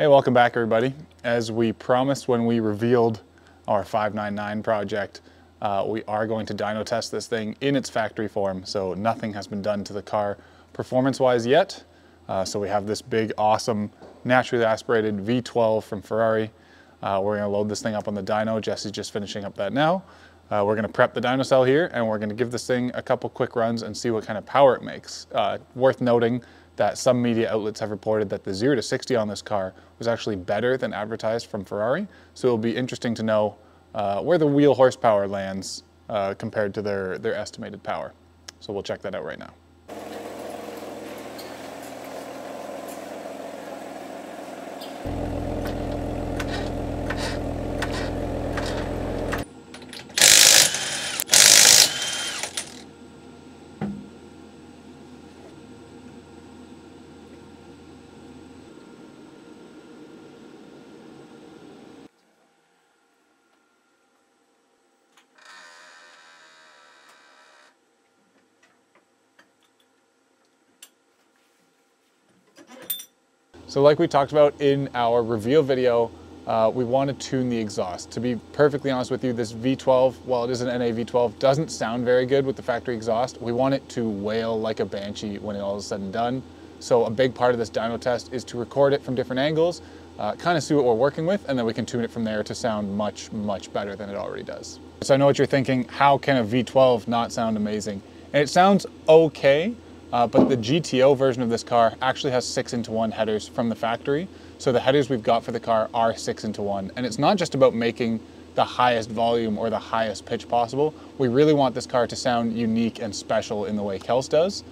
Hey, welcome back everybody. As we promised when we revealed our 599 project, uh, we are going to dyno test this thing in its factory form, so nothing has been done to the car performance-wise yet. Uh, so we have this big, awesome, naturally aspirated V12 from Ferrari. Uh, we're gonna load this thing up on the dyno. Jesse's just finishing up that now. Uh, we're gonna prep the dyno cell here and we're gonna give this thing a couple quick runs and see what kind of power it makes. Uh, worth noting that some media outlets have reported that the 0 to 60 on this car was actually better than advertised from Ferrari. So it'll be interesting to know uh, where the wheel horsepower lands uh, compared to their, their estimated power. So we'll check that out right now. So like we talked about in our reveal video, uh, we want to tune the exhaust. To be perfectly honest with you, this V12, while it is an NA V12, doesn't sound very good with the factory exhaust. We want it to wail like a Banshee when it all is said and done. So a big part of this dyno test is to record it from different angles, uh, kind of see what we're working with, and then we can tune it from there to sound much, much better than it already does. So I know what you're thinking, how can a V12 not sound amazing? And it sounds okay, uh, but the GTO version of this car actually has six into one headers from the factory. So the headers we've got for the car are six into one. And it's not just about making the highest volume or the highest pitch possible. We really want this car to sound unique and special in the way Kels does.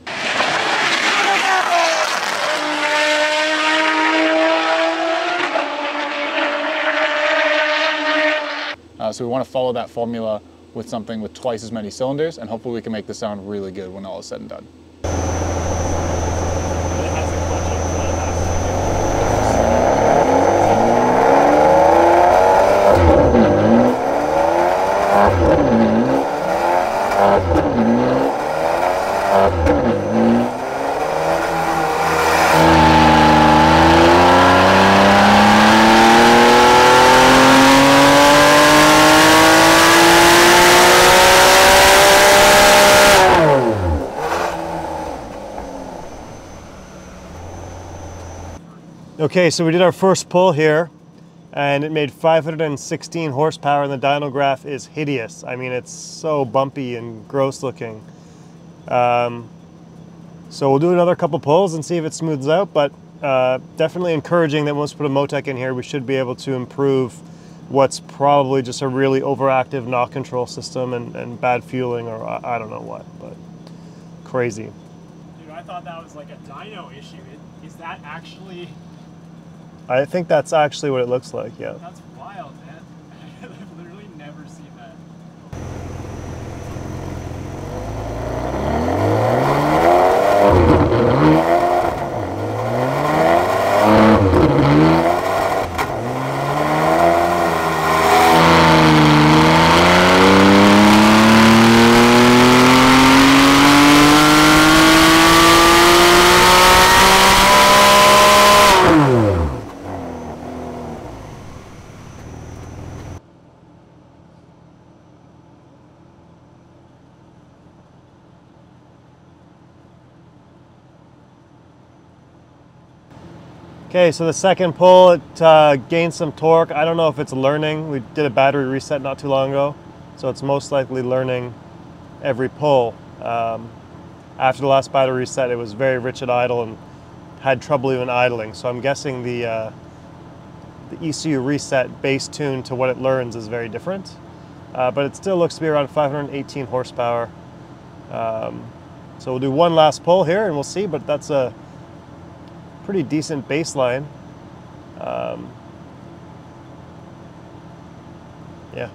Uh, so we want to follow that formula with something with twice as many cylinders and hopefully we can make this sound really good when all is said and done. Okay, so we did our first pull here and it made 516 horsepower and the dyno graph is hideous. I mean, it's so bumpy and gross looking. Um, so we'll do another couple pulls and see if it smooths out, but uh, definitely encouraging that once we put a Motec in here, we should be able to improve what's probably just a really overactive knock control system and, and bad fueling or I, I, don't know what, but crazy. Dude, I thought that was like a dyno issue. Is that actually I think that's actually what it looks like, yeah. Okay, so the second pull, it uh, gained some torque. I don't know if it's learning. We did a battery reset not too long ago, so it's most likely learning every pull. Um, after the last battery reset, it was very rich at idle and had trouble even idling. So I'm guessing the, uh, the ECU reset base tune to what it learns is very different. Uh, but it still looks to be around 518 horsepower. Um, so we'll do one last pull here and we'll see, but that's a pretty decent baseline. Um, yeah.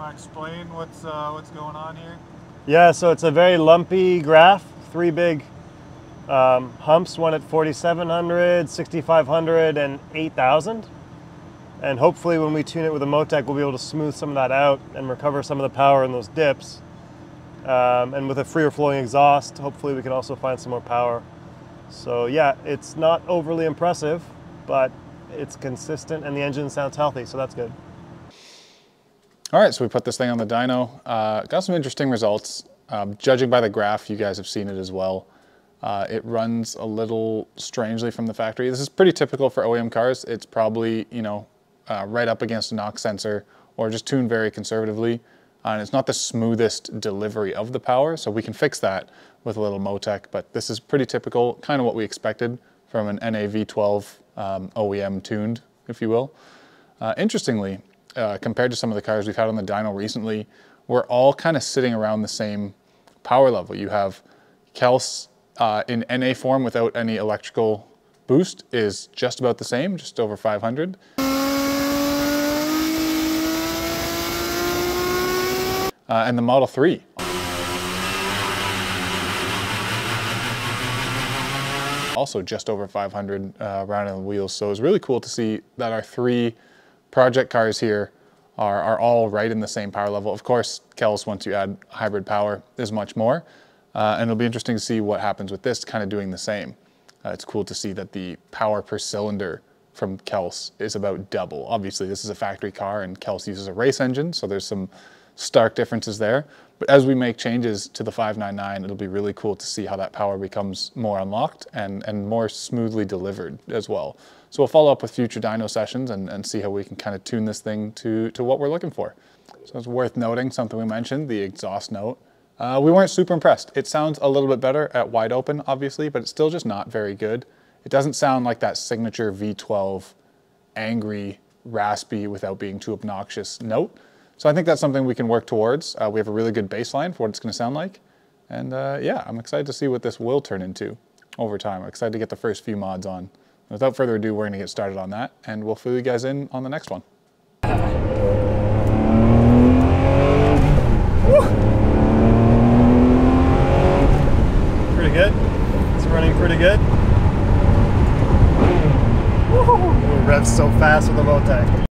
Want to explain what's uh, what's going on here? Yeah, so it's a very lumpy graph. Three big um, humps, one at 4,700, 6,500, and 8,000. And hopefully when we tune it with a Motec, we'll be able to smooth some of that out and recover some of the power in those dips. Um, and with a freer flowing exhaust, hopefully we can also find some more power. So yeah, it's not overly impressive, but it's consistent and the engine sounds healthy, so that's good. All right, so we put this thing on the dyno. Uh, got some interesting results. Um, judging by the graph, you guys have seen it as well. Uh, it runs a little strangely from the factory. This is pretty typical for OEM cars. It's probably, you know, uh, right up against a knock sensor or just tuned very conservatively. Uh, and it's not the smoothest delivery of the power, so we can fix that with a little Motec, but this is pretty typical, kind of what we expected from an NAV12 um, OEM tuned, if you will. Uh, interestingly, uh, compared to some of the cars we've had on the dyno recently, we're all kind of sitting around the same power level. You have Kels uh, in NA form without any electrical boost is just about the same, just over 500. Uh, and the Model 3. Also just over 500 uh, around in the wheels. So it's really cool to see that our three project cars here are, are all right in the same power level. Of course, Kels, once you add hybrid power, is much more. Uh, and it'll be interesting to see what happens with this kind of doing the same. Uh, it's cool to see that the power per cylinder from Kels is about double. Obviously, this is a factory car and Kels uses a race engine, so there's some stark differences there. But as we make changes to the 599, it'll be really cool to see how that power becomes more unlocked and, and more smoothly delivered as well. So we'll follow up with future dyno sessions and, and see how we can kind of tune this thing to, to what we're looking for. So it's worth noting, something we mentioned, the exhaust note. Uh, we weren't super impressed. It sounds a little bit better at wide open, obviously, but it's still just not very good. It doesn't sound like that signature V12 angry, raspy, without being too obnoxious note. So I think that's something we can work towards. Uh, we have a really good baseline for what it's going to sound like. And uh, yeah, I'm excited to see what this will turn into over time. I'm excited to get the first few mods on. Without further ado, we're going to get started on that, and we'll fill you guys in on the next one. Pretty good. It's running pretty good. Woo! It revs so fast with the Motec.